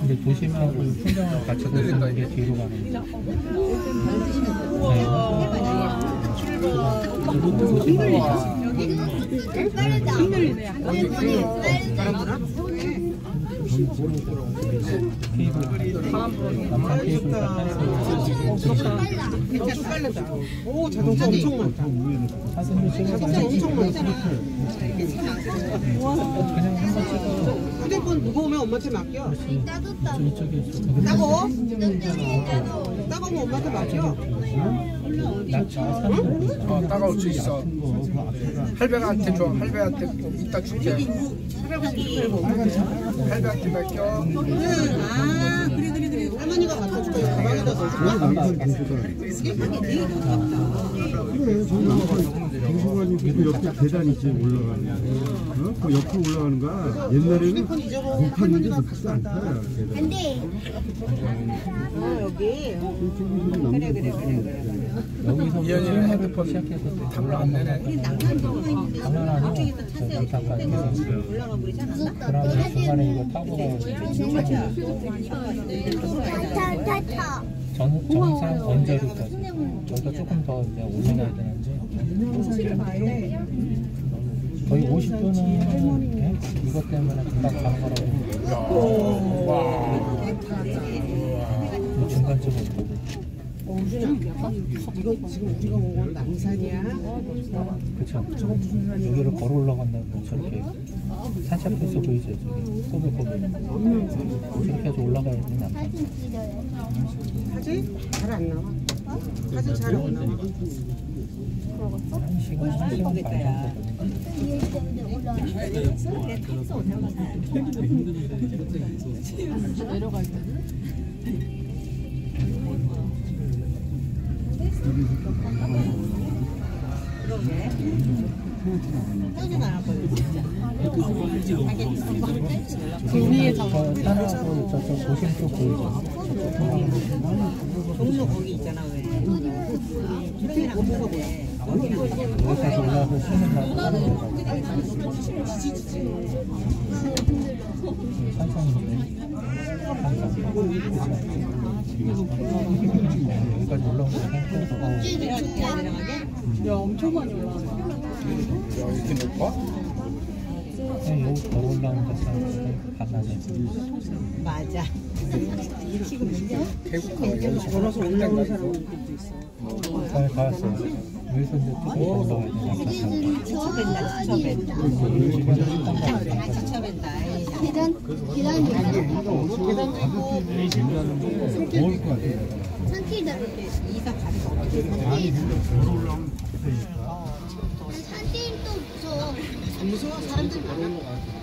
근데 도심하고 풍경을 같이 보는 게 뒤로 가는 거. 네. 도심하고 오 자동차 엄청 많다. 자동차 엄청 많다. 한번 무거우면 엄마한테 맡겨. 거기 따가워? 따가우면 엄마한테 맡겨. 어, 따가울 수 있어. 할배한테 줘. 할배한테 이따 줄게. 할배한테 맡겨. 아 그래 그래 그래. 할머니가 맡아줄 넣어줄까? 도서관이 그 옆에 계단 있지 올라가는 어? 그 옆으로 올라가는 거야 옛날에는 못 탔는데 높지도 않다 계단 아 여기. 그래 그래 그래 여기서 이현이는 핸드폰 시작해서 담로 안 내네. 장난 아니고 저 남산까지 그러면 중간에 이거 타고 타타 타. 전, 정상 언제로까지 저희가 조금 더 이제 올라가야 되는데 거의 50분은 이것 때문에 금방 가는 거라고. 있거든 이거 지금 우리가 온 건 남산이야. 그쵸. 여기를 걸어 올라간다고 저렇게 산책해서 보이죠 저기 꼬불 꼬불 저렇게 해서 올라가야 되는 남산 사진 잘 안 나와. 사진 잘 안 나와. 한 시간, 한 시간 반 정도 저 산하고 저쪽 도심 쪽 보이죠 종로 거기 있잖아 왜. 밑에랑 뭐가 보여? 여기까지 올라가서 쉬는 날 거죠 산성인데 여기까지 올라온 거 야, 이렇게 높아? 그냥 여기 걸어 올라온 거 생각해서 반나절 맞아. 계곡하고 여기서 걸어서 올라오는 사람. 전에 가봤어요 여기서 이제 올라가야 되니까 지쳐벤다, 지쳐벤다 계단, 계단 먹을 것 같아 산길다. 산길 또 무서워. 무서워 사람들 많아.